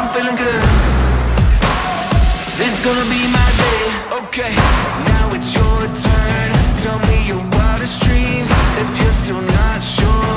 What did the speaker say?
I'm feeling good. This is gonna be my day. Okay, now it's your turn. Tell me your wildest dreams. If you're still not sure